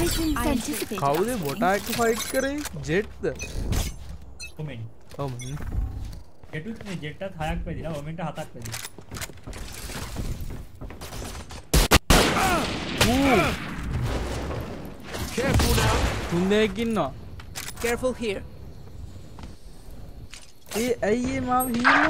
Placing I sentry. anticipate. කවුද බොටා එක fight කරේ ජෙට්ද කොමෙන් ඔම ගෙටුත් මේ ජෙට්ටත් හයක් පැදිලා ඔමෙන්ට හතක් පැදිලා Careful now. තුන්දයකින්නවා Careful here. ඒ ඇයි ඒ මාව හීනු